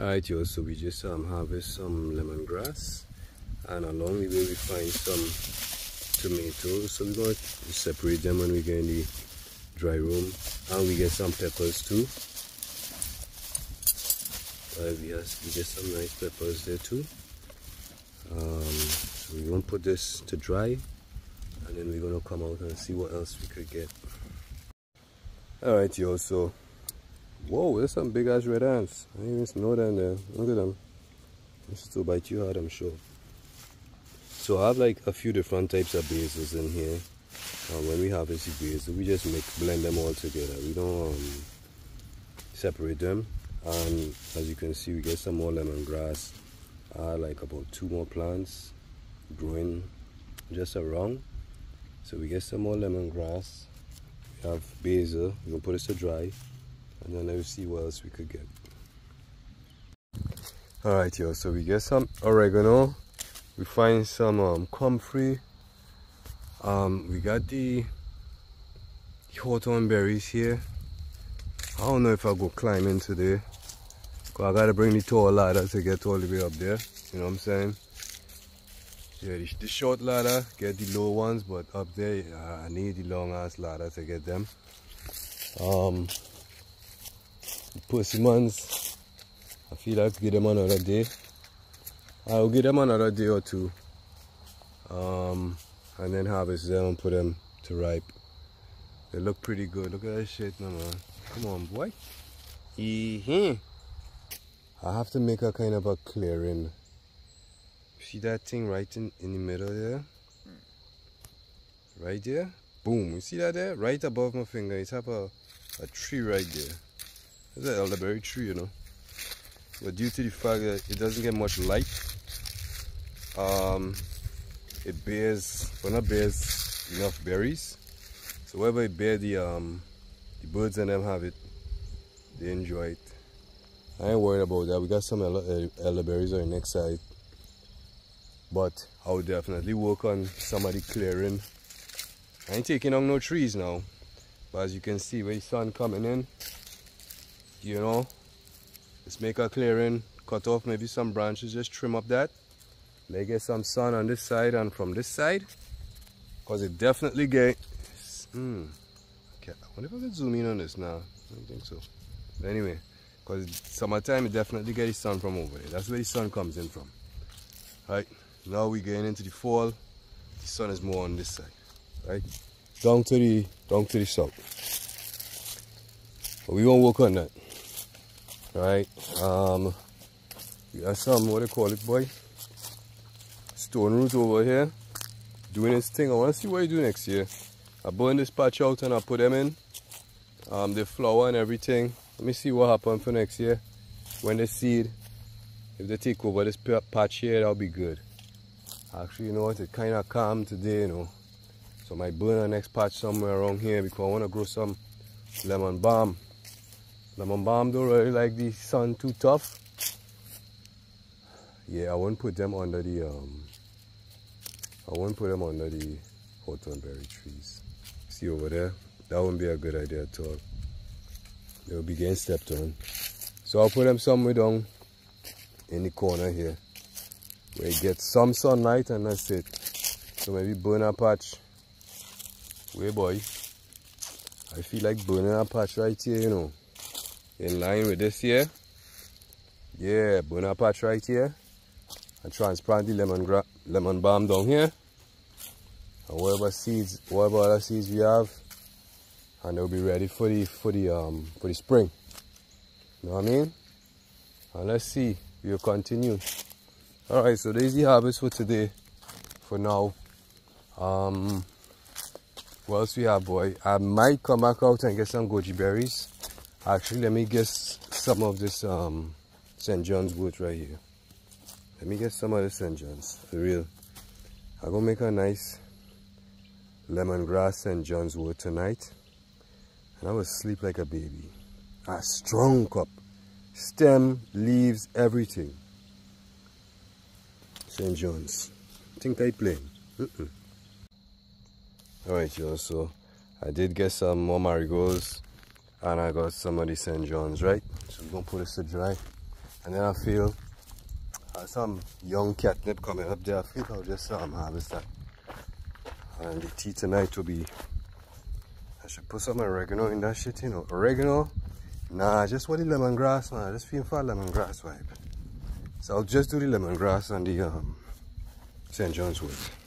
Alright yo, so we just um, harvest some lemongrass and along the way we find some tomatoes. So we're going to separate them when we get in the dry room and we get some peppers too. Uh, we, have, we get some nice peppers there too. Um, so we're going to put this to dry and then we're going to come out and see what else we could get. Alright yo, so Whoa, there's some big ass red ants. I didn't even know them there. Look at them. This to bite you hard, I'm sure. So I have like a few different types of basils in here. Uh, when we harvest the basil, we just make blend them all together. We don't um, separate them. And as you can see, we get some more lemongrass. I like about two more plants growing just around. So we get some more lemongrass. We have basil. We're gonna put this to dry and then let's see what else we could get. All right yo so we get some oregano. We find some um, comfrey. Um, we got the hawthorn berries here. I don't know if I'll go climbing today. Cause I gotta bring the tall ladder to get all the way up there. You know what I'm saying? Yeah the, the short ladder get the low ones but up there I need the long ass ladder to get them. Um persimmons. I feel like give them another day. I'll give them another day or two. Um, and then harvest them and put them to ripe. They look pretty good. Look at that shit man. Come on, boy. -hmm. I have to make a kind of a clearing. See that thing right in, in the middle there? Right there? Boom. You see that there? Right above my finger. It's have a, a tree right there. It's an elderberry tree, you know. But due to the fact that it doesn't get much light, um, it bears, well not bears enough berries. So wherever it bear the, um, the birds and them have it, they enjoy it. I ain't worried about that. We got some elderberries on the next side. But I'll definitely work on somebody clearing. I ain't taking on no trees now. But as you can see, with the sun coming in, you know let's make a clearing cut off maybe some branches just trim up that. Let get some sun on this side and from this side. Because it definitely get hmm okay I wonder if I can zoom in on this now. I don't think so. But anyway because summertime it definitely get the sun from over there. That's where the sun comes in from. Right? Now we're getting into the fall. The sun is more on this side. Right? Down to the down to the south. But we won't work on that right um we got some what do you call it boy? Stone root over here doing his thing. I want to see what you do next year. I burn this patch out and i put them in um the flower and everything. Let me see what happens for next year. When they seed if they take over this patch here that'll be good. Actually you know what? It kind of calm today you know. So I might burn the next patch somewhere around here because i want to grow some lemon balm Lemon balm don't really like the sun too tough. Yeah, I won't put them under the um I won't put them under the hawthorn berry trees. See over there? That wouldn't be a good idea at all. They'll be getting stepped on. So I'll put them somewhere down in the corner here. Where it gets some sunlight and that's it. So maybe burn a patch. Wait boy. I feel like burning a patch right here, you know in line with this here. Yeah, patch right here. And transplant the lemon lemon balm down here. And whatever seeds, whatever other seeds we have, and they'll be ready for the for the um for the spring. You know what I mean? And let's see, we'll continue. Alright, so there's the harvest for today. For now. Um what else we have boy? I might come back out and get some goji berries. Actually, let me get some of this um, St. John's wort right here. Let me get some of the St. John's, for real. I'm gonna make a nice lemongrass St. John's wort tonight. And I will sleep like a baby. A strong cup. Stem, leaves, everything. St. John's. Think I plain. Mm -mm. Alright, y'all, so I did get some more marigolds and I got some of the St. John's, right? So we're gonna put this to dry. And then I feel uh, some young catnip coming up there. I feel I'll just um, harvest that. And the tea tonight will be, I should put some oregano in that shit, you know. Oregano, nah, just what the lemongrass, man. I just feel for lemongrass vibe. So I'll just do the lemongrass and the um, St. John's wort.